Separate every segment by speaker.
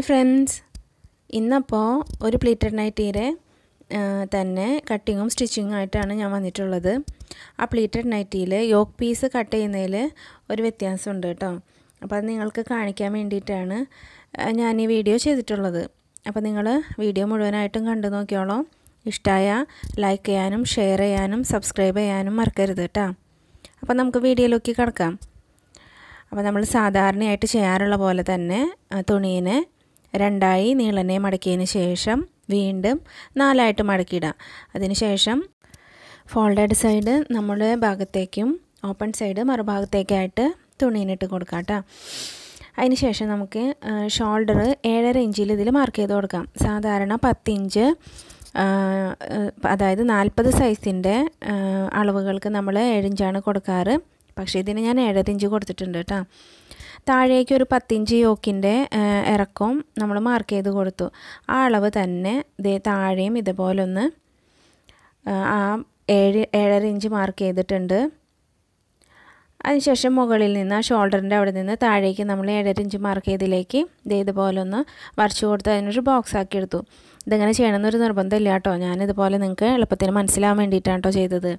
Speaker 1: Hi friends ഇന്നപ്പോൾ ഒരു pleated നൈറ്റിയുടെ തന്നെ കട്ടിങ്ങും സ്റ്റിച്ചിങ്ങും ആയിട്ടാണ് ഞാൻ വന്നിട്ടുള്ളത്. ആ പ്ലീറ്റഡ് നൈറ്റിയിൽ യോക്ക് പീസ് കട്ട് ചെയ്യുന്നതിൽ ഒരു വ്യത്യാസമുണ്ട് കേട്ടോ. അപ്പോൾ അത് നിങ്ങൾക്ക് കാണിക്കാൻ വേണ്ടിയിട്ടാണ് ഞാൻ ഈ വീഡിയോ ചെയ്തിട്ടുള്ളത്. അപ്പോൾ നിങ്ങൾ വീഡിയോ മുഴുവനായിട്ടും കണ്ടു നോക്കിയോളൂ. ഇഷ്ടമായ ലൈക്ക് ചെയ്യാനും ഷെയർ ചെയ്യാനും സബ്സ്ക്രൈബ് ചെയ്യാനും മറക്കരുത് കേട്ടോ. അപ്പോൾ നമുക്ക് വീഡിയോയിലേക്ക് കിടക്കാം. അപ്പോൾ നമ്മൾ സാധാരണയായിട്ട് ചെയ്യാറുള്ള പോലെ തന്നെ തുണീനെ രണ്ടായി നീളനെ മടക്കിയതിന് ശേഷം വീണ്ടും നാലായിട്ട് മടക്കിയിടാം. അതിന് ശേഷം ഫോൾഡഡ് സൈഡ് നമ്മുടെ ഭാഗത്തേക്കും ഓപ്പൺ സൈഡ് മറുഭാഗത്തേക്കായിട്ട് തുണീനിട്ട് കൊടുക്കാം കേട്ടോ. അതിന് ശേഷം നമുക്ക് ഷോൾഡർ ഏഴര ഇഞ്ചിൽ ഇതിൽ മാർക്ക് ചെയ്ത് കൊടുക്കാം. സാധാരണ പത്തിഞ്ച് അതായത് നാൽപ്പത് സൈസിന്റെ അളവുകൾക്ക് നമ്മൾ ഏഴിഞ്ചാണ് കൊടുക്കാറ്. പക്ഷേ ഇതിന് ഞാൻ ഏഴര ഇഞ്ച് കൊടുത്തിട്ടുണ്ട് കേട്ടോ. താഴേക്ക് ഒരു പത്തിഞ്ച് യോക്കിന്റെ ഇറക്കവും നമ്മൾ മാർക്ക് ചെയ്ത് കൊടുത്തു. ആ അളവ് തന്നെ ഇതേ താഴെയും ഇതുപോലെ ഒന്ന് ആ ഏഴ് ഏഴര ഇഞ്ച് മാർക്ക് ചെയ്തിട്ടുണ്ട്. അതിനുശേഷം മുകളിൽ നിന്ന് ആ ഷോൾഡറിന്റെ അവിടെ നിന്ന് താഴേക്ക് നമ്മൾ ഏഴര ഇഞ്ച് മാർക്ക് ചെയ്തിലേക്ക് ഇതേ ഇതുപോലെ ഒന്ന് വരച്ചു കൊടുത്ത് അതിനൊരു ബോക്സ് ആക്കി എടുത്തു. ഇതിങ്ങനെ ചെയ്യണമെന്നൊരു നിർബന്ധമില്ല കേട്ടോ. ഞാനിതുപോലെ നിങ്ങൾക്ക് എളുപ്പത്തിന് മനസ്സിലാവാൻ വേണ്ടിയിട്ടാണ് കേട്ടോ ചെയ്തത്.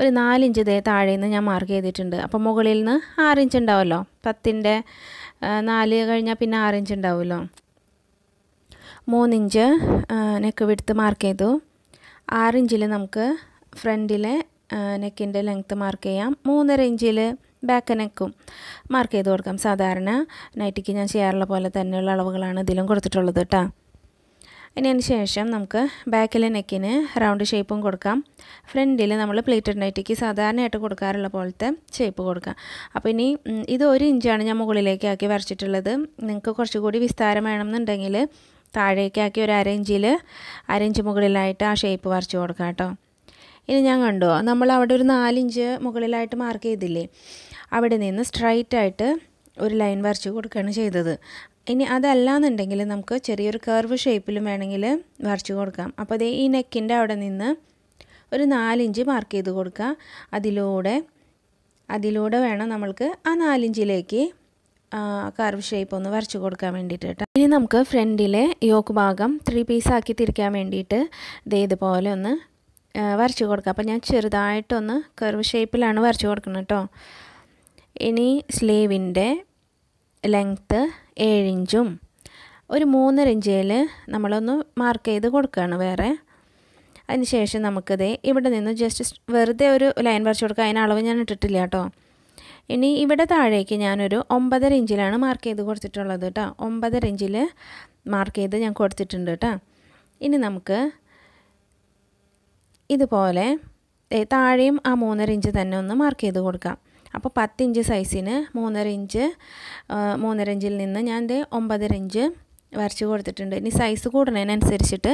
Speaker 1: ഒരു നാലിഞ്ച് ഇതേ താഴെ നിന്ന് ഞാൻ മാർക്ക് ചെയ്തിട്ടുണ്ട്. അപ്പോൾ മുകളിൽ നിന്ന് ആറിഞ്ച് ഉണ്ടാവുമല്ലോ പത്തിന്റെ നാല് കഴിഞ്ഞാൽ പിന്നെ ആറിഞ്ച് ഉണ്ടാവുമല്ലോ. മൂന്നിഞ്ച് നെക്ക് വിടുത്ത് മാർക്ക് ചെയ്തു. ആറിഞ്ചിൽ നമുക്ക് ഫ്രണ്ടിലെ നെക്കിന്റെ ലെങ്ത്ത് മാർക്ക് ചെയ്യാം. മൂന്നര ഇഞ്ചിൽ ബാക്ക് നെക്കും മാർക്ക് ചെയ്ത് കൊടുക്കാം. സാധാരണ നൈറ്റിക്ക് ഞാൻ ചെയ്യാറുള്ള പോലെ തന്നെയുള്ള അളവുകളാണ് ഇതിലും കൊടുത്തിട്ടുള്ളത് കേട്ടോ അതിന് ശേഷം നമുക്ക് ബാക്കിലെ നെക്കിന് റൗണ്ട് ഷേപ്പും കൊടുക്കാം. ഫ്രണ്ടിൽ നമ്മൾ പ്ലേറ്റഡ് നൈറ്റിക്ക് സാധാരണയായിട്ട് കൊടുക്കാറുള്ള പോലത്തെ ഷേപ്പ് കൊടുക്കാം. അപ്പോൾ ഇനി ഇത് ഒരു ഇഞ്ചാണ് ഞാൻ മുകളിലേക്ക് ആക്കി വരച്ചിട്ടുള്ളത്. നിങ്ങൾക്ക് കുറച്ചുകൂടി വിസ്താരം വേണമെന്നുണ്ടെങ്കിൽ താഴേക്കാക്കി ഒരു അര ഇഞ്ചിൽ അര ഇഞ്ച് മുകളിലായിട്ട് ആ ഷേപ്പ് വരച്ച് കൊടുക്കാം കേട്ടോ. ഇനി ഞാൻ കണ്ടോ നമ്മൾ അവിടെ ഒരു നാലിഞ്ച് മുകളിലായിട്ട് മാർക്ക് ചെയ്തില്ലേ? അവിടെ നിന്ന് സ്ട്രൈറ്റ് ആയിട്ട് ഒരു ലൈൻ വരച്ച് കൊടുക്കുകയാണ് ചെയ്തത്. ഇനി അതല്ലാന്നുണ്ടെങ്കിൽ നമുക്ക് ചെറിയൊരു കർവ് ഷേപ്പിലും വേണമെങ്കിൽ വരച്ചു കൊടുക്കാം. അപ്പോൾ അതേ ഈ നെക്കിന്റെ അവിടെ നിന്ന് ഒരു നാലിഞ്ച് മാർക്ക് ചെയ്ത് കൊടുക്കുക. അതിലൂടെ അതിലൂടെ വേണം നമ്മൾക്ക് ആ നാലിഞ്ചിലേക്ക് കർവ് ഷേപ്പ് ഒന്ന് വരച്ചു കൊടുക്കാൻ വേണ്ടിയിട്ട് കേട്ടോ. ഇനി നമുക്ക് ഫ്രണ്ടിലെ യോക്ക് ഭാഗം ത്രീ പീസാക്കി തിരിക്കാൻ വേണ്ടിയിട്ട് ഇതേ ഇതുപോലെ ഒന്ന് വരച്ചു കൊടുക്കുക. അപ്പോൾ ഞാൻ ചെറുതായിട്ടൊന്ന് കർവ് ഷേപ്പിലാണ് വരച്ചു കൊടുക്കുന്നത് കേട്ടോ. ഇനി സ്ലീവിന്റെ ലെങ്ത്ത് ഏഴിഞ്ചും ഒരു മൂന്നര ഇഞ്ചിൽ നമ്മളൊന്ന് മാർക്ക് ചെയ്ത് കൊടുക്കുകയാണ് വേറെ. അതിന് ശേഷം നമുക്കിത് ഇവിടെ നിന്ന് ജസ്റ്റ് വെറുതെ ഒരു ലൈൻ വരച്ച് കൊടുക്കുക. അതിന് അളവ് ഞാൻ ഇട്ടിട്ടില്ല കേട്ടോ. ഇനി ഇവിടെ താഴേക്ക് ഞാനൊരു ഒമ്പതര ഇഞ്ചിലാണ് മാർക്ക് ചെയ്ത് കൊടുത്തിട്ടുള്ളത് കേട്ടോ. ഒമ്പതര ഇഞ്ചിൽ മാർക്ക് ചെയ്ത് ഞാൻ കൊടുത്തിട്ടുണ്ട് കേട്ടോ. ഇനി നമുക്ക് ഇതുപോലെ താഴെയും ആ മൂന്നര ഇഞ്ച് തന്നെ ഒന്ന് മാർക്ക് ചെയ്ത് കൊടുക്കാം. അപ്പോൾ പത്തിഞ്ച് സൈസിന് മൂന്നര ഇഞ്ച് മൂന്നര ഇഞ്ചിൽ നിന്ന് ഞാൻ ഇത് ഒമ്പതര ഇഞ്ച് വരച്ച് കൊടുത്തിട്ടുണ്ട്. ഇനി സൈസ് കൂടുന്നതിനനുസരിച്ചിട്ട്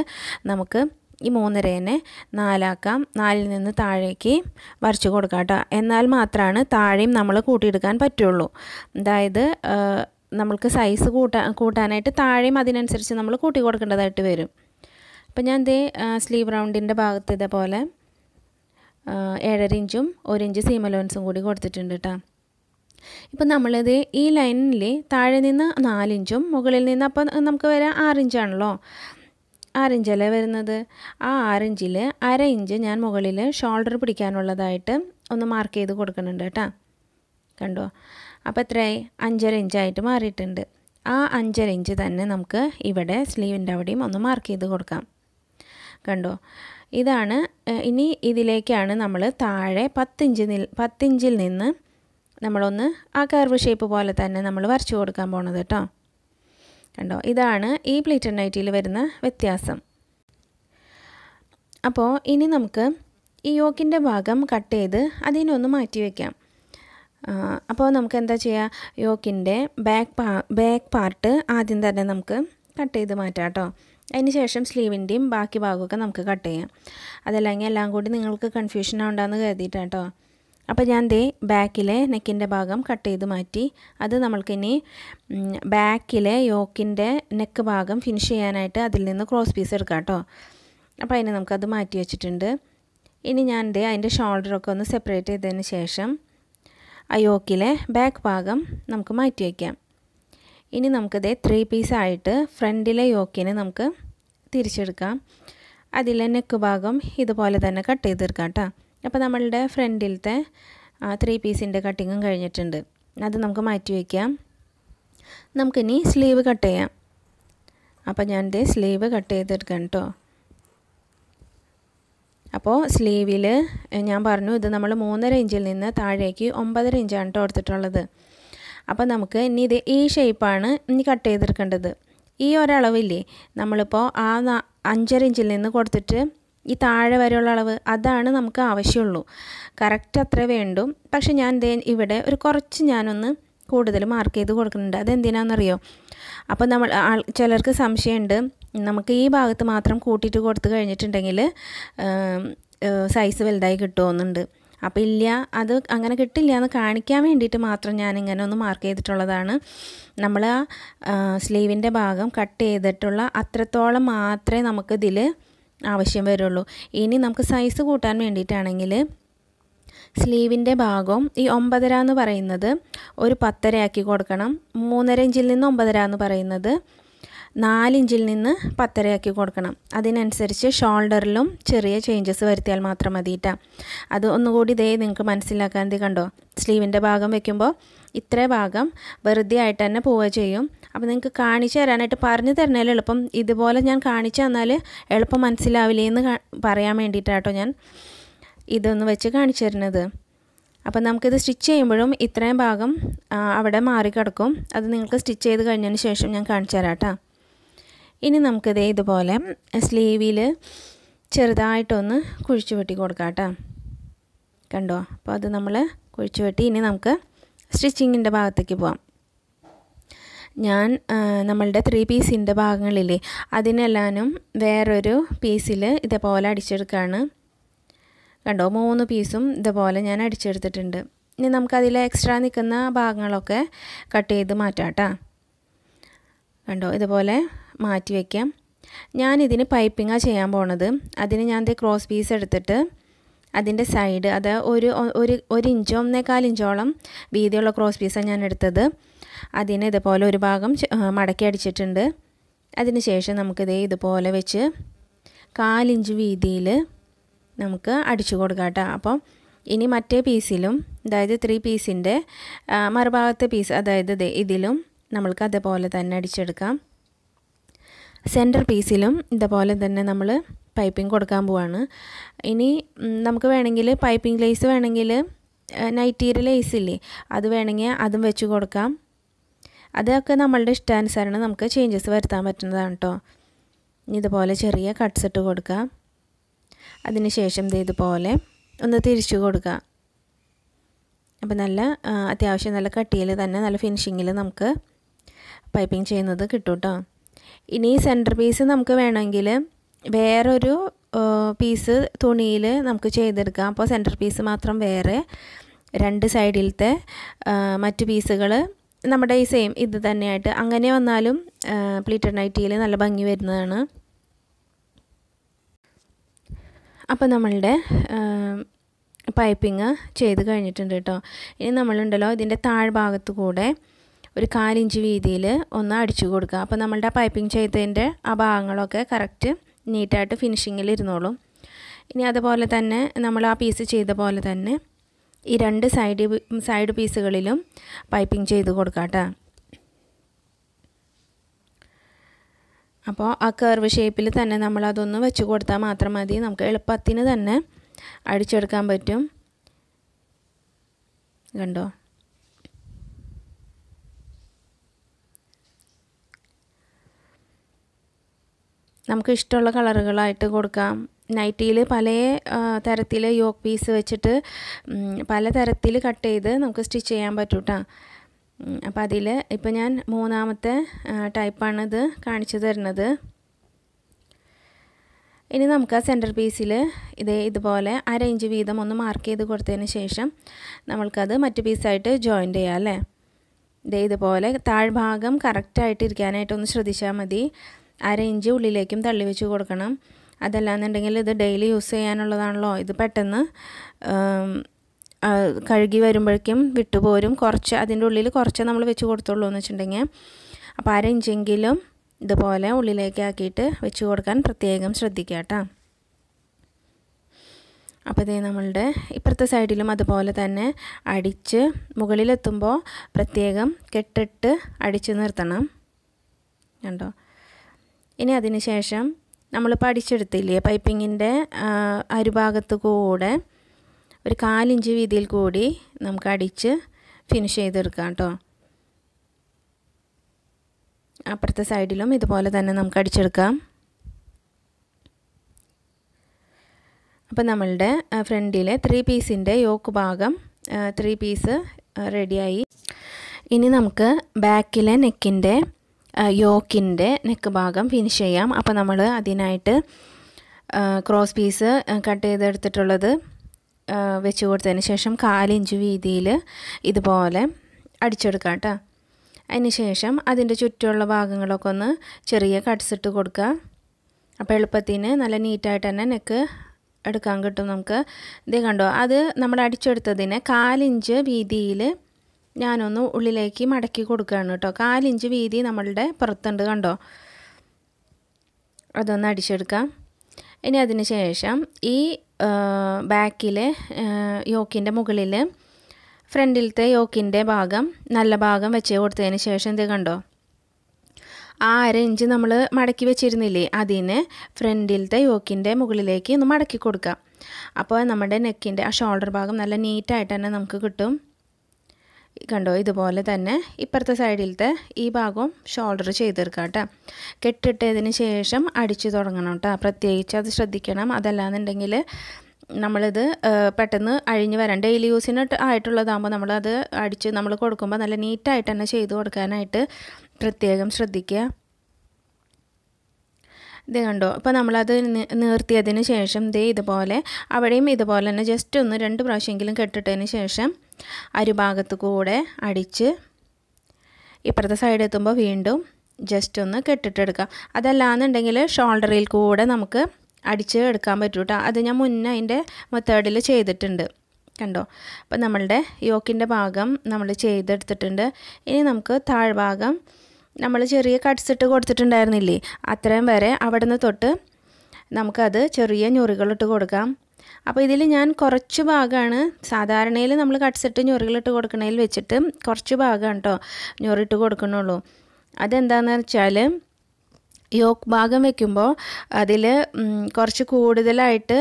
Speaker 1: നമുക്ക് ഈ മൂന്നരേനെ നാലാക്കാം. നാലിൽ നിന്ന് താഴേക്ക് വരച്ച് കൊടുക്കാം കേട്ടോ. എന്നാൽ മാത്രമാണ് താഴെയും നമ്മൾ കൂട്ടിയെടുക്കാൻ പറ്റുള്ളൂ. അതായത് നമ്മൾക്ക് സൈസ് കൂട്ടാൻ കൂട്ടാനായിട്ട് താഴെയും അതിനനുസരിച്ച് നമ്മൾ കൂട്ടി കൊടുക്കേണ്ടതായിട്ട് വരും. അപ്പം ഞാൻ ദേ സ്ലീവ് റൗണ്ടിന്റെ ഭാഗത്ത് ഇതേപോലെ ഏഴര ഇഞ്ചും ഒരു ഇഞ്ച് സീം അലോൻസും കൂടി കൊടുത്തിട്ടുണ്ട് കേട്ടോ ഇപ്പം നമ്മളിത് ഈ ലൈനിൽ താഴെ നിന്ന് നാലിഞ്ചും മുകളിൽ നിന്ന് അപ്പം നമുക്ക് വരാം ആറിഞ്ചാണല്ലോ ആറിഞ്ചല്ലേ വരുന്നത്? ആ ആറിഞ്ചിൽ അര ഇഞ്ച് ഞാൻ മുകളിൽ ഷോൾഡർ പിടിക്കാനുള്ളതായിട്ട് ഒന്ന് മാർക്ക് ചെയ്ത് കൊടുക്കുന്നുണ്ട് കേട്ടോ കണ്ടോ? അപ്പോൾ എത്രയായി? അഞ്ചര ഇഞ്ചായിട്ട് മാറിയിട്ടുണ്ട്. ആ അഞ്ചര ഇഞ്ച് തന്നെ നമുക്ക് ഇവിടെ സ്ലീവിന്റെ അവിടെയും ഒന്ന് മാർക്ക് ചെയ്ത് കൊടുക്കാം. കണ്ടോ? ഇതാണ് ഇനി ഇതിലേക്കാണ് നമ്മൾ താഴെ പത്തിഞ്ച് നിൽ പത്തിഞ്ചിൽ നിന്ന് നമ്മളൊന്ന് ആ കർവ് ഷേപ്പ് പോലെ തന്നെ നമ്മൾ വരച്ചു കൊടുക്കാൻ പോണത് കേട്ടോ കണ്ടോ? ഇതാണ് ഈ പ്ലീറ്റഡ് നൈറ്റിയിൽ വരുന്ന വ്യത്യാസം. അപ്പോൾ ഇനി നമുക്ക് ഈ യോക്കിന്റെ ഭാഗം കട്ട് ചെയ്ത് അതിനൊന്ന് മാറ്റി വയ്ക്കാം അപ്പോൾ നമുക്ക് എന്താ ചെയ്യുക യോക്കിന്റെ ബാക്ക് പാ ബാക്ക് പാർട്ട് ആദ്യം തന്നെ നമുക്ക് കട്ട് ചെയ്ത് മാറ്റാം കേട്ടോ അതിന് ശേഷം സ്ലീവിന്റെയും ബാക്കി ഭാഗമൊക്കെ നമുക്ക് കട്ട് ചെയ്യാം. അതല്ലെങ്കിൽ എല്ലാം കൂടി നിങ്ങൾക്ക് കൺഫ്യൂഷൻ ആവണ്ടെന്ന് കരുതിയിട്ടാണ് കേട്ടോ അപ്പോൾ ഞാൻ ദേ ബാക്കിലെ നെക്കിന്റെ ഭാഗം കട്ട് ചെയ്ത് മാറ്റി. അത് നമ്മൾക്കിനി ബാക്കിലെ യോക്കിന്റെ നെക്ക് ഭാഗം ഫിനിഷ് ചെയ്യാനായിട്ട് അതിൽ നിന്ന് ക്രോസ് പീസ് എടുക്കാം കേട്ടോ അപ്പോൾ അതിന് നമുക്കത് മാറ്റി വെച്ചിട്ടുണ്ട്. ഇനി ഞാൻ ദേ അതിന്റെ ഷോൾഡറൊക്കെ ഒന്ന് സെപ്പറേറ്റ് ചെയ്തതിന് ശേഷം ആ യോക്കിലെ ബാക്ക് ഭാഗം നമുക്ക് മാറ്റി വയ്ക്കാം ഇനി നമുക്കിത് ത്രീ പീസായിട്ട് ഫ്രണ്ടിലെ യോക്കിനെ നമുക്ക് തിരിച്ചെടുക്കാം. അതിലെ നെക്ക് ഭാഗം ഇതുപോലെ തന്നെ കട്ട് ചെയ്തെടുക്കാം കേട്ടോ അപ്പോൾ നമ്മളുടെ ഫ്രണ്ടിലത്തെ ത്രീ പീസിന്റെ കട്ടിങ്ങും കഴിഞ്ഞിട്ടുണ്ട്. അത് നമുക്ക് മാറ്റി വയ്ക്കാം നമുക്കിനി സ്ലീവ് കട്ട് ചെയ്യാം. അപ്പോൾ ഞാൻ ഇതേ സ്ലീവ് കട്ട് ചെയ്തെടുക്കാം കേട്ടോ അപ്പോൾ സ്ലീവിൽ ഞാൻ പറഞ്ഞു ഇത് നമ്മൾ മൂന്നര ഇഞ്ചിൽ നിന്ന് താഴേക്ക് ഒമ്പതര ഇഞ്ചാണ് കേട്ടോ എടുത്തിട്ടുള്ളത്. അപ്പോൾ നമുക്ക് ഇനി ഇത് ഈ ഷേപ്പാണ് ഇനി കട്ട് ചെയ്തെടുക്കേണ്ടത്. ഈ ഒരളവില്ലേ നമ്മളിപ്പോൾ ആ അഞ്ചര ഇഞ്ചിൽ നിന്ന് കൊടുത്തിട്ട് ഈ താഴെ വരെയുള്ള അളവ് അതാണ് നമുക്ക് ആവശ്യമുള്ളൂ. കറക്റ്റ് അത്ര വേണ്ടും. പക്ഷെ ഞാൻ ദേ ഇവിടെ ഒരു കുറച്ച് ഞാനൊന്ന് കൂടുതൽ മാർക്ക് ചെയ്ത് കൊടുക്കുന്നുണ്ട്. അതെന്തിനാണെന്നറിയോ അപ്പോൾ നമ്മൾ ചിലർക്ക് സംശയമുണ്ട്. നമുക്ക് ഈ ഭാഗത്ത് മാത്രം കൂട്ടിയിട്ട് കൊടുത്തു കഴിഞ്ഞിട്ടുണ്ടെങ്കിൽ സൈസ് വലുതായി കിട്ടുമെന്നുണ്ട് അപ്പോൾ ഇല്ല അത് അങ്ങനെ കിട്ടില്ല എന്ന് കാണിക്കാൻ വേണ്ടിയിട്ട് മാത്രം ഞാൻ ഇങ്ങനെ ഒന്ന് മാർക്ക് ചെയ്തിട്ടുള്ളതാണ്. നമ്മൾ ആ സ്ലീവിന്റെ ഭാഗം കട്ട് ചെയ്തിട്ടുള്ള അത്രത്തോളം മാത്രമേ നമുക്കിതിൽ ആവശ്യം വരുള്ളൂ. ഇനി നമുക്ക് സൈസ് കൂട്ടാൻ വേണ്ടിയിട്ടാണെങ്കിൽ സ്ലീവിന്റെ ഭാഗം ഈ ഒമ്പതര എന്ന് പറയുന്നത് ഒരു പത്തര ആക്കി കൊടുക്കണം. മൂന്നര ഇഞ്ചിൽ നിന്ന് ഒമ്പതര എന്ന് പറയുന്നത് നാലിഞ്ചിൽ നിന്ന് പത്തരയാക്കി കൊടുക്കണം. അതിനനുസരിച്ച് ഷോൾഡറിലും ചെറിയ ചേഞ്ചസ് വരുത്തിയാൽ മാത്രം മതിയിട്ടാ അത് ഒന്നുകൂടി ഇതേ നിങ്ങൾക്ക് മനസ്സിലാക്കാൻ കണ്ടോ? സ്ലീവിന്റെ ഭാഗം വെക്കുമ്പോൾ ഇത്ര ഭാഗം വെറുതെ ആയിട്ട് തന്നെ പോവുക ചെയ്യും. അപ്പോൾ നിങ്ങൾക്ക് കാണിച്ചു തരാനായിട്ട് പറഞ്ഞു തരണേലും എളുപ്പം. ഇതുപോലെ ഞാൻ കാണിച്ചു തന്നാൽ എളുപ്പം മനസ്സിലാവില്ലേ എന്ന് പറയാൻ വേണ്ടിയിട്ടാട്ടോ ഞാൻ ഇതൊന്ന് വെച്ച് കാണിച്ചു തരുന്നത്. അപ്പോൾ നമുക്കിത് സ്റ്റിച്ച് ചെയ്യുമ്പോഴും ഇത്രയും ഭാഗം അവിടെ മാറിക്കിടക്കും. അത് നിങ്ങൾക്ക് സ്റ്റിച്ച് ചെയ്ത് കഴിഞ്ഞതിന് ശേഷം ഞാൻ കാണിച്ചു തരാം കേട്ടോ. ഇനി നമുക്കിത് ഇതുപോലെ സ്ലീവിൽ ചെറുതായിട്ടൊന്ന് കുഴിച്ചു വെട്ടി കൊടുക്കാം കേട്ടോ കണ്ടോ? അപ്പോൾ അത് നമ്മൾ കുഴിച്ചു വെട്ടി ഇനി നമുക്ക് സ്റ്റിച്ചിങ്ങിന്റെ ഭാഗത്തേക്ക് പോവാം. ഞാൻ നമ്മളുടെ ത്രീ പീസിന്റെ ഭാഗങ്ങളില്ലേ അതിനെല്ലാനും വേറൊരു പീസിൽ ഇതേപോലെ അടിച്ചെടുക്കുകയാണ് കണ്ടോ? മൂന്ന് പീസും ഇതേപോലെ ഞാൻ അടിച്ചെടുത്തിട്ടുണ്ട്. ഇനി നമുക്കതിൽ എക്സ്ട്രാ നിൽക്കുന്ന ഭാഗങ്ങളൊക്കെ കട്ട് ചെയ്ത് മാറ്റാം കേട്ടോ കണ്ടോ? ഇതുപോലെ മാറ്റി വയ്ക്കാം. ഞാനിതിന് പൈപ്പിങ്ങാണ് ചെയ്യാൻ പോണത്. അതിന് ഞാൻ ദേ ക്രോസ് പീസ് എടുത്തിട്ട് അതിന്റെ സൈഡ് അത് ഒരു ഒരു ഒരു ഇഞ്ചോ ഒന്നേകാൽ ഇഞ്ചോളം വീതിയുള്ള ക്രോസ് പീസാണ് ഞാൻ എടുത്തത്. അതിന് ഇതുപോലെ ഒരു ഭാഗം മടക്കി അടിച്ചിട്ടുണ്ട്. അതിന് ശേഷം നമുക്കിതേ ഇതുപോലെ വെച്ച് കാലിഞ്ച് വീതിയിൽ നമുക്ക് അടിച്ചു കൊടുക്കാം കേട്ടോ. അപ്പം ഇനി മറ്റേ പീസിലും അതായത് ത്രീ പീസിന്റെ മറുഭാഗത്തെ പീസ് അതായത് ഇതിലും നമ്മൾക്ക് അതേപോലെ തന്നെ അടിച്ചെടുക്കാം. സെന്റർ പീസിലും ഇതുപോലെ തന്നെ നമ്മൾ പൈപ്പിംഗ് കൊടുക്കാൻ പോവാണ്. ഇനി നമുക്ക് വേണമെങ്കിൽ പൈപ്പിംഗ് ലേസ് വേണമെങ്കിൽ നൈറ്റീരിയൽ ലേസ് ഇല്ലേ അത് വേണമെങ്കിൽ അതും വെച്ച് കൊടുക്കാം. അതൊക്കെ നമ്മളുടെ ഇഷ്ടാനുസരണം നമുക്ക് ചേഞ്ചസ് വരുത്താൻ പറ്റുന്നതാണ് കേട്ടോ ഇതുപോലെ ചെറിയ കട്ട്സ് ഇട്ട് കൊടുക്കാം. അതിന് ശേഷം ഇതുപോലെ ഒന്ന് തിരിച്ചു കൊടുക്കുക അപ്പോൾ നല്ല അത്യാവശ്യം നല്ല കട്ടിയിൽ തന്നെ നല്ല ഫിനിഷിങ്ങിൽ നമുക്ക് പൈപ്പിംഗ് ചെയ്യുന്നത് കിട്ടും കേട്ടോ ഇനി സെന്റർ പീസ് നമുക്ക് വേണമെങ്കിൽ വേറൊരു പീസ് തുണിയിൽ നമുക്ക് ചെയ്തെടുക്കാം. അപ്പോൾ സെന്റർ പീസ് മാത്രം വേറെ രണ്ട് സൈഡിലത്തെ മറ്റു പീസുകൾ നമ്മുടെ ഈ സെയിം ഇത് തന്നെയായിട്ട്. അങ്ങനെ വന്നാലും പ്ലീറ്റഡ് നൈറ്റിയിൽ നല്ല ഭംഗി വരുന്നതാണ്. അപ്പോൾ നമ്മളുടെ പൈപ്പിങ് ചെയ്ത് കഴിഞ്ഞിട്ടുണ്ട് കേട്ടോ. ഇനി നമ്മളുണ്ടല്ലോ ഇതിന്റെ താഴ്ഭാഗത്ത് കൂടെ ഒരു കാലിഞ്ച് വീതിയിൽ ഒന്ന് അടിച്ചു കൊടുക്കുക. അപ്പോൾ നമ്മളുടെ പൈപ്പിംഗ് ചെയ്തതിന്റെ ആ ഭാഗങ്ങളൊക്കെ കറക്റ്റ് നീറ്റായിട്ട് ഫിനിഷിങ്ങിൽ ഇരുന്നോളും. ഇനി അതുപോലെ തന്നെ നമ്മൾ ആ പീസ് ചെയ്ത പോലെ തന്നെ ഈ രണ്ട് സൈഡ് സൈഡ് പീസുകളിലും പൈപ്പിംഗ് ചെയ്ത് കൊടുക്കാം കേട്ടോ. അപ്പോൾ ആ കർവ് ഷേപ്പിൽ തന്നെ നമ്മൾ അതൊന്ന് വെച്ച് കൊടുത്താൽ മാത്രം മതി. നമുക്ക് എളുപ്പത്തിന് തന്നെ അടിച്ചെടുക്കാൻ പറ്റും. കണ്ടോ? നമുക്ക് ഇഷ്ടമുള്ള കളറുകളായിട്ട് കൊടുക്കാം. നൈറ്റിയിൽ പല തരത്തിൽ യോക്ക് പീസ് വെച്ചിട്ട് പല തരത്തിൽ കട്ട് ചെയ്ത് നമുക്ക് സ്റ്റിച്ച് ചെയ്യാൻ പറ്റും കേട്ടോ അപ്പോൾ അതിൽ ഇപ്പോൾ ഞാൻ മൂന്നാമത്തെ ടൈപ്പാണിത് കാണിച്ചു തരുന്നത്. ഇനി നമുക്ക് ആ സെന്റർ പീസിൽ ഇതേ ഇതുപോലെ അര ഇഞ്ച് വീതം ഒന്ന് മാർക്ക് ചെയ്ത് കൊടുത്തതിന് ശേഷം നമ്മൾക്കത് മറ്റു പീസായിട്ട് ജോയിന്റ് ചെയ്യാം അല്ലേ? ഇതേ ഇതുപോലെ താഴ്ഭാഗം കറക്റ്റായിട്ട് ഇരിക്കാനായിട്ട് ഒന്ന് ശ്രദ്ധിച്ചാൽ മതി. അര ഇഞ്ച് ഉള്ളിലേക്കും തള്ളി വെച്ച് കൊടുക്കണം. അതല്ലാന്നുണ്ടെങ്കിൽ ഇത് ഡെയിലി യൂസ് ചെയ്യാനുള്ളതാണല്ലോ. ഇത് പെട്ടെന്ന് കഴുകി വരുമ്പോഴേക്കും വിട്ടുപോരും. കുറച്ച് അതിന്റെ ഉള്ളിൽ കുറച്ച് നമ്മൾ വെച്ച് കൊടുത്തുള്ളൂ എന്ന് വെച്ചിട്ടുണ്ടെങ്കിൽ. അപ്പോൾ അര ഇഞ്ചെങ്കിലും ഇതുപോലെ ഉള്ളിലേക്ക് ആക്കിയിട്ട് വെച്ച് കൊടുക്കാൻ പ്രത്യേകം ശ്രദ്ധിക്കുക കേട്ടോ. അപ്പോൾ ഇതേ നമ്മളുടെ ഇപ്പുറത്തെ സൈഡിലും അതുപോലെ തന്നെ അടിച്ച് മുകളിലെത്തുമ്പോൾ പ്രത്യേകം കെട്ടിട്ട് അടിച്ച് നിർത്തണം. കണ്ടോ? ഇനി അതിന് ശേഷം പഠിച്ചെടുത്തില്ലേ പൈപ്പിങ്ങിന്റെ അരുഭാഗത്ത് കൂടെ ഒരു കാലിഞ്ച് വീതിയിൽ കൂടി നമുക്ക് അടിച്ച് ഫിനിഷ് ചെയ്തെടുക്കാം കേട്ടോ. അപ്പുറത്തെ സൈഡിലും ഇതുപോലെ തന്നെ നമുക്ക് അടിച്ചെടുക്കാം. അപ്പോൾ നമ്മളുടെ ഫ്രണ്ടിലെ ത്രീ പീസിന്റെ യോക്ക് ഭാഗം ത്രീ പീസ് റെഡിയായി ഇനി നമുക്ക് ബാക്കിലെ നെക്കിന്റെ യോക്കിന്റെ നെക്ക് ഭാഗം ഫിനിഷ് ചെയ്യാം. അപ്പോൾ നമ്മൾ അതിനായിട്ട് ക്രോസ് പീസ് കട്ട് ചെയ്തെടുത്തിട്ടുള്ളത് വെച്ച് കൊടുത്തതിന് ശേഷം കാലിഞ്ച് വീതിയിൽ ഇതുപോലെ അടിച്ചെടുക്കാം കേട്ടോ അതിന് ശേഷം അതിന്റെ ചുറ്റുമുള്ള ഭാഗങ്ങളൊക്കെ ഒന്ന് ചെറിയ കട്ട്സ് ഇട്ട് കൊടുക്കുക. അപ്പോൾ എളുപ്പത്തിന് നല്ല നീറ്റായിട്ട് തന്നെ നെക്ക് എടുക്കാൻ കിട്ടും നമുക്ക്. ഇത് കണ്ടോ അത് നമ്മൾ അടിച്ചെടുത്തതിന് കാലിഞ്ച് വീതിയിൽ ഞാനൊന്ന് ഉള്ളിലേക്ക് മടക്കി കൊടുക്കുകയാണ് കേട്ടോ. കാലിഞ്ച് വീതി നമ്മളുടെ പുറത്തുണ്ട് കണ്ടോ? അതൊന്ന് അടിച്ചെടുക്കാം. ഇനി അതിന് ശേഷം ഈ ബാക്കിലെ യോക്കിന്റെ മുകളിൽ ഫ്രണ്ടിലത്തെ യോക്കിന്റെ ഭാഗം നല്ല ഭാഗം വെച്ച് കൊടുത്തതിന് ശേഷം ഇത് കണ്ടോ? ആ അര ഇഞ്ച് നമ്മൾ മടക്കി വെച്ചിരുന്നില്ലേ അതിനെ ഫ്രണ്ടിലത്തെ യോക്കിന്റെ മുകളിലേക്ക് ഒന്ന് മടക്കി കൊടുക്കാം. അപ്പോൾ നമ്മുടെ നെക്കിന്റെ ആ ഷോൾഡർ ഭാഗം നല്ല നീറ്റായിട്ട് തന്നെ നമുക്ക് കിട്ടും. കണ്ടോ? ഇതുപോലെ തന്നെ ഇപ്പുറത്തെ സൈഡിലത്തെ ഈ ഭാഗവും ഷോൾഡർ ചെയ്തെടുക്കുക കേട്ടോ. കെട്ടിട്ടതിന് ശേഷം അടിച്ചു തുടങ്ങണം കേട്ടോ. പ്രത്യേകിച്ച് അത് ശ്രദ്ധിക്കണം. അതല്ലാന്നുണ്ടെങ്കിൽ നമ്മളിത് പെട്ടെന്ന് അഴിഞ്ഞു വരാം. ഡെയിലി യൂസിന് ആയിട്ടുള്ളതാകുമ്പോൾ നമ്മളത് അടിച്ച് നമ്മൾ കൊടുക്കുമ്പോൾ നല്ല നീറ്റായിട്ട് തന്നെ ചെയ്ത് കൊടുക്കാനായിട്ട് പ്രത്യേകം ശ്രദ്ധിക്കുക. ഇത് കണ്ടോ? അപ്പോൾ നമ്മളത് നിർത്തിയതിന് ശേഷം ദേ ഇതുപോലെ അവിടെയും ഇതുപോലെ തന്നെ ജസ്റ്റ് ഒന്ന് രണ്ട് പ്രാവശ്യമെങ്കിലും കെട്ടിട്ടതിന് ശേഷം അരുഭാഗത്ത് കൂടെ അടിച്ച് ഇപ്പുറത്തെ സൈഡ് എത്തുമ്പോൾ വീണ്ടും ജസ്റ്റ് ഒന്ന് കെട്ടിട്ടെടുക്കാം അതല്ലാന്നുണ്ടെങ്കിൽ ഷോൾഡറിൽ കൂടെ നമുക്ക് അടിച്ച് എടുക്കാൻ പറ്റും കേട്ടോ അത് ഞാൻ മുന്നേ അതിന്റെ മെത്തേഡിൽ ചെയ്തിട്ടുണ്ട്. കണ്ടോ? അപ്പം നമ്മളുടെ യോക്കിന്റെ ഭാഗം നമ്മൾ ചെയ്തെടുത്തിട്ടുണ്ട്. ഇനി നമുക്ക് താഴ്ഭാഗം നമ്മൾ ചെറിയ കട്ട്സ് ഇട്ട് കൊടുത്തിട്ടുണ്ടായിരുന്നില്ലേ? അത്രയും വരെ അവിടെ നിന്ന് തൊട്ട് നമുക്കത് ചെറിയ ഞൊറികളിട്ട് കൊടുക്കാം. അപ്പോൾ ഇതിൽ ഞാൻ കുറച്ച് ഭാഗമാണ് സാധാരണയിൽ നമ്മൾ കട്ട്സ് ഇട്ട് ഞൊറികളിട്ട് കൊടുക്കണതിൽ വെച്ചിട്ട് കുറച്ച് ഭാഗമാണ് കേട്ടോ ഞൊറിട്ട് കൊടുക്കണുള്ളൂ അതെന്താണെന്ന് വെച്ചാൽ യോക്ക് ഭാഗം വെക്കുമ്പോൾ അതിൽ കുറച്ച് കൂടുതലായിട്ട്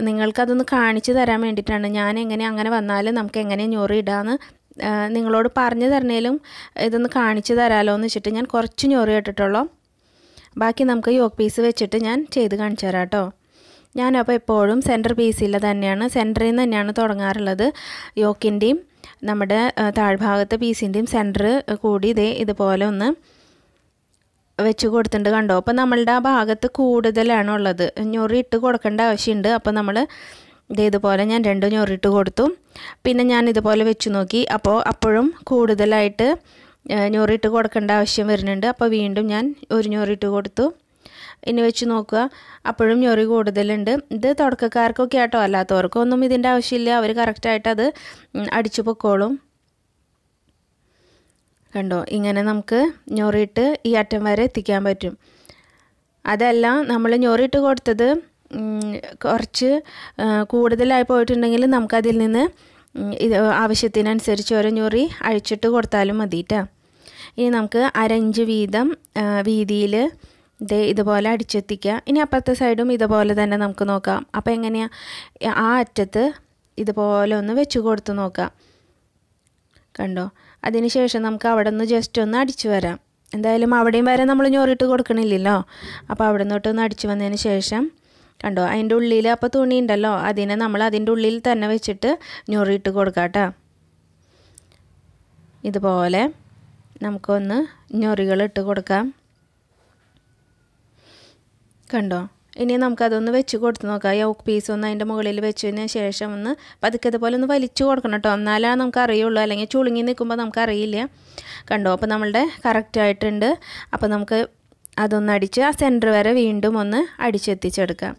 Speaker 1: നിങ്ങൾക്കതൊന്ന് കാണിച്ചു തരാൻ വേണ്ടിയിട്ടാണ് ഞാൻ എങ്ങനെ അങ്ങനെ വന്നാൽ നമുക്ക് എങ്ങനെ ഞൊറി ഇടാമെന്ന് നിങ്ങളോട് പറഞ്ഞു തരണേലും ഇതൊന്ന് കാണിച്ചു തരാമല്ലോ എന്ന് വെച്ചിട്ട് ഞാൻ കുറച്ച് ഞൊറി ഇട്ടിട്ടുള്ളൂ. ബാക്കി നമുക്ക് യോക്ക് പീസ് വെച്ചിട്ട് ഞാൻ ചെയ്ത് കാണിച്ചു തരാം കേട്ടോ ഞാനപ്പോൾ എപ്പോഴും സെന്റർ പീസിൽ തന്നെയാണ് സെന്ററിൽ നിന്ന് തന്നെയാണ് തുടങ്ങാറുള്ളത്. യോക്കിന്റെയും നമ്മുടെ താഴ്ഭാഗത്തെ പീസിന്റെയും സെന്റർ കൂടി ഇതേ ഇതുപോലെ ഒന്ന് വെച്ച് കൊടുത്തിട്ടുണ്ട് കണ്ടോ? അപ്പോൾ നമ്മളുടെ ആ ഭാഗത്ത് കൂടുതലാണ് ഉള്ളത്. ഞൊറി ഇട്ട് കൊടുക്കേണ്ട ആവശ്യമുണ്ട്. അപ്പോൾ നമ്മൾ ഇതേതുപോലെ ഞാൻ രണ്ട് ഞൊറിട്ട് കൊടുത്തു. പിന്നെ ഞാൻ ഇതുപോലെ വെച്ച് നോക്കി. അപ്പോൾ അപ്പോഴും കൂടുതലായിട്ട് ഞൊറിട്ട് കൊടുക്കേണ്ട ആവശ്യം വരുന്നുണ്ട്. അപ്പോൾ വീണ്ടും ഞാൻ ഒരു ഞൊറിട്ട് കൊടുത്തു. ഇനി വെച്ച് നോക്കുക. അപ്പോഴും ഞൊറി കൂടുതലുണ്ട്. ഇത് തുടക്കക്കാർക്കൊക്കെ ആട്ടോ. അല്ലാത്തവർക്കൊന്നും ഇതിന്റെ ആവശ്യമില്ല. അവർ കറക്റ്റായിട്ട് അത് അടിച്ചു പൊക്കോളും. കണ്ടോ? ഇങ്ങനെ നമുക്ക് ഞൊറിയിട്ട് ഈ അറ്റം വരെ എത്തിക്കാൻ പറ്റും. അതല്ല നമ്മൾ ഞൊറിയിട്ട് കൊടുത്തത് കുറച്ച് കൂടുതലായി പോയിട്ടുണ്ടെങ്കിൽ നമുക്കതിൽ നിന്ന് ഇത് ആവശ്യത്തിനനുസരിച്ച് ഓരോ ഞൊറി അഴിച്ചിട്ട് കൊടുത്താലും മതി കേട്ടോ ഇനി നമുക്ക് അരഞ്ച് വീതം വീതിയിൽ ഇത് ഇതുപോലെ അടിച്ചെത്തിക്കുക. ഇനി അപ്പുറത്തെ സൈഡും ഇതുപോലെ തന്നെ നമുക്ക് നോക്കാം. അപ്പോൾ എങ്ങനെയാണ് ആ അറ്റത്ത് ഇതുപോലെ ഒന്ന് വെച്ച് കൊടുത്ത് നോക്കാം. കണ്ടോ? അതിനുശേഷം നമുക്ക് അവിടെ നിന്ന് ജസ്റ്റ് ഒന്ന് അടിച്ചു വരാം. എന്തായാലും അവിടെയും വരെ നമ്മൾ ഞോറിട്ട് കൊടുക്കണില്ലല്ലോ. അപ്പോൾ അവിടെ നിന്നോട്ട് ഒന്ന് അടിച്ചു വന്നതിന് ശേഷം കണ്ടോ? അതിന്റെ ഉള്ളിൽ അപ്പോൾ തുണി ഉണ്ടല്ലോ. അതിനെ നമ്മൾ അതിന്റെ ഉള്ളിൽ തന്നെ വെച്ചിട്ട് ഞൊറിയിട്ട് കൊടുക്കാം ഇതുപോലെ നമുക്കൊന്ന് ഞൊറികൾ ഇട്ട് കൊടുക്കാം. കണ്ടോ? ഇനി നമുക്കതൊന്ന് വെച്ച് കൊടുത്ത് നോക്കാം. യോക്ക് പീസ് ഒന്ന് അതിന്റെ മുകളിൽ വെച്ചതിന് ശേഷം ഒന്ന് പതുക്കെ ഇതുപോലെ ഒന്ന് വലിച്ചു കൊടുക്കണം കേട്ടോ. എന്നാലാണ് നമുക്ക് അറിയുള്ളൂ അല്ലെങ്കിൽ ചുളുങ്ങി നിൽക്കുമ്പോൾ നമുക്കറിയില്ല. കണ്ടോ? അപ്പോൾ നമ്മളുടെ കറക്റ്റ് ആയിട്ടുണ്ട്. അപ്പോൾ നമുക്ക് അതൊന്ന് അടിച്ച് ആ സെന്റർ വരെ വീണ്ടും ഒന്ന് അടിച്ചെത്തിച്ചെടുക്കാം.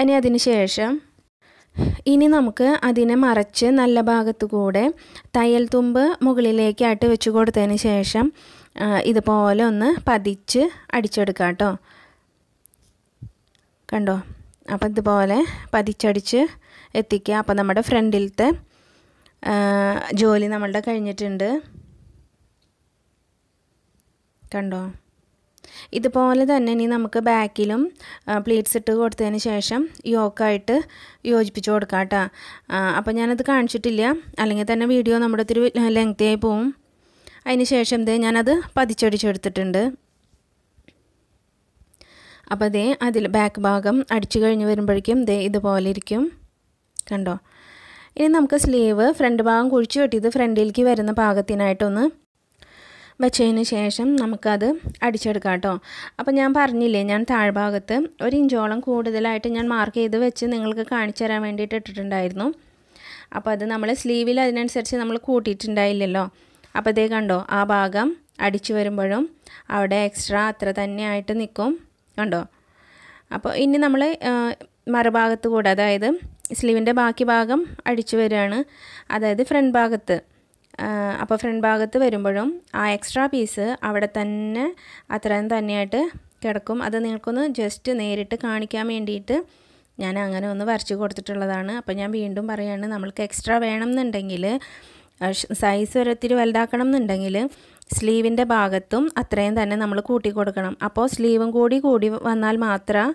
Speaker 1: ഇനി അതിന് ശേഷം ഇനി നമുക്ക് അതിനെ മറച്ച് നല്ല ഭാഗത്തു കൂടെ തയ്യൽ തുമ്പ് മുകളിലേക്കായിട്ട് വെച്ച് കൊടുത്തതിന് ശേഷം ഇതുപോലെ ഒന്ന് പതിച്ച് അടിച്ചെടുക്കാം കേട്ടോ. കണ്ടോ? അപ്പം ഇതുപോലെ പതിച്ചടിച്ച് എത്തിക്കുക അപ്പം നമ്മുടെ ഫ്രണ്ടിലത്തെ ജോലി നമ്മളുടെ കഴിഞ്ഞിട്ടുണ്ട്. കണ്ടോ? ഇതുപോലെ തന്നെ ഇനി നമുക്ക് ബാക്കിലും പ്ലീറ്റ്സ് ഇട്ട് കൊടുത്തതിന് ശേഷം യോക്കായിട്ട് യോജിപ്പിച്ച് കൊടുക്കാം കേട്ടോ. അപ്പോൾ ഞാനത് കാണിച്ചിട്ടില്ല. അല്ലെങ്കിൽ തന്നെ വീഡിയോ നമ്മുടെ ഒത്തിരി ലെങ്തി ആയി പോവും. അതിന് ശേഷം ദേ ഞാനത് പതിച്ചടിച്ചെടുത്തിട്ടുണ്ട്. അപ്പോൾ ദേ അതിൽ ബാക്ക് ഭാഗം അടിച്ചു കഴിഞ്ഞ് വരുമ്പോഴേക്കും ദേ ഇതുപോലെ ഇരിക്കും. കണ്ടോ? ഇനി നമുക്ക് സ്ലീവ് ഫ്രണ്ട് ഭാഗം കുഴിച്ചു വെട്ടിയത് ഫ്രണ്ടിലേക്ക് വരുന്ന പാകത്തിനായിട്ടൊന്ന് വെച്ചതിന് ശേഷം നമുക്കത് അടിച്ചെടുക്കാം കേട്ടോ. അപ്പോൾ ഞാൻ പറഞ്ഞില്ലേ ഞാൻ താഴ്ഭാഗത്ത് ഒരു ഇഞ്ചോളം കൂടുതലായിട്ട് ഞാൻ മാർക്ക് ചെയ്ത് വെച്ച് നിങ്ങൾക്ക് കാണിച്ചു തരാൻ വേണ്ടിയിട്ട് ഇട്ടിട്ടുണ്ടായിരുന്നു. അപ്പോൾ അത് നമ്മൾ സ്ലീവിൽ അതിനനുസരിച്ച് നമ്മൾ കൂട്ടിയിട്ടുണ്ടായില്ലല്ലോ. അപ്പോൾ ഇതേ കണ്ടോ ആ ഭാഗം അടിച്ചു വരുമ്പോഴും അവിടെ എക്സ്ട്രാ അത്ര തന്നെയായിട്ട് നിൽക്കും കണ്ടോ? അപ്പോൾ ഇനി നമ്മൾ മറുഭാഗത്ത് കൂടെ അതായത് സ്ലീവിന്റെ ബാക്കി ഭാഗം അടിച്ചു വരികയാണ്. അതായത് ഫ്രണ്ട് ഭാഗത്ത്. അപ്പോൾ ഫ്രണ്ട് ഭാഗത്ത് വരുമ്പോഴും ആ എക്സ്ട്രാ പീസ് അവിടെ തന്നെ അത്രയും തന്നെയായിട്ട് കിടക്കും. അത് നിങ്ങൾക്കൊന്ന് ജസ്റ്റ് നേരിട്ട് കാണിക്കാൻ വേണ്ടിയിട്ട് ഞാൻ അങ്ങനെ ഒന്ന് വരച്ച് കൊടുത്തിട്ടുള്ളതാണ്. അപ്പോൾ ഞാൻ വീണ്ടും പറയുകയാണ് നമ്മൾക്ക് എക്സ്ട്രാ വേണം എന്നുണ്ടെങ്കിൽ സൈസ് ഒരൊത്തിരി വലുതാക്കണം എന്നുണ്ടെങ്കിൽ സ്ലീവിന്റെ ഭാഗത്തും അത്രയും തന്നെ നമ്മൾ കൂട്ടി കൊടുക്കണം. അപ്പോൾ സ്ലീവും കൂടി കൂടി വന്നാൽ മാത്രമേ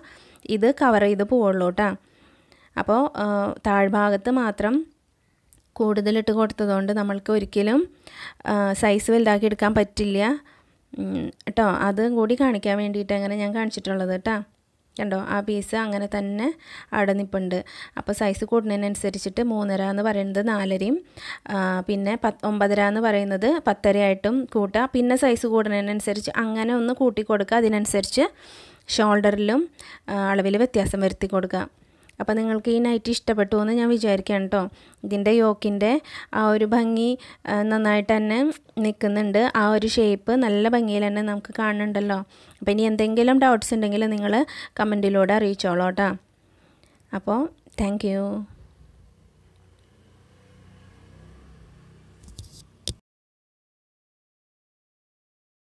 Speaker 1: ഇത് കവർ ചെയ്ത് പോവുള്ളൂ കേട്ടോ അപ്പോൾ താഴ്ഭാഗത്ത് മാത്രം കൂടുതലിട്ട് കൊടുത്തതുകൊണ്ട് നമ്മൾക്ക് ഒരിക്കലും സൈസ് വലുതാക്കി എടുക്കാൻ പറ്റില്ല. കേട്ടോ അതും കൂടി കാണിക്കാൻ വേണ്ടിയിട്ട് അങ്ങനെ ഞാൻ കാണിച്ചിട്ടുള്ളത് കേട്ടോ കണ്ടോ? ആ പീസ് അങ്ങനെ തന്നെ അവിടെ നിൽപ്പുണ്ട് അപ്പോൾ സൈസ് കൂടുന്നതിനനുസരിച്ചിട്ട് മൂന്നര എന്ന് പറയുന്നത് നാലരയും പിന്നെ പത്ത് ഒമ്പതര എന്ന് പറയുന്നത് പത്തരയായിട്ടും കൂട്ടുക പിന്നെ സൈസ് കൂടുന്നതിനനുസരിച്ച് അങ്ങനെ ഒന്ന് കൂട്ടി കൊടുക്കുക അതിനനുസരിച്ച് ഷോൾഡറിലും അളവിൽ വ്യത്യാസം വരുത്തി കൊടുക്കുക. അപ്പോൾ നിങ്ങൾക്ക് ഈ നൈറ്റ് ഇഷ്ടപ്പെട്ടു എന്ന് ഞാൻ വിചാരിക്കാം കേട്ടോ ഇതിന്റെ യോക്കിന്റെ ആ ഒരു ഭംഗി നന്നായിട്ട് തന്നെ നിൽക്കുന്നുണ്ട്. ആ ഒരു ഷേപ്പ് നല്ല ഭംഗിയിൽ തന്നെ നമുക്ക് കാണുന്നുണ്ടല്ലോ. അപ്പോൾ ഇനി എന്തെങ്കിലും ഡൗട്ട്സ് ഉണ്ടെങ്കിൽ നിങ്ങൾ കമന്റിലൂടെ അറിയിച്ചോളൂ കേട്ടോ അപ്പോൾ താങ്ക്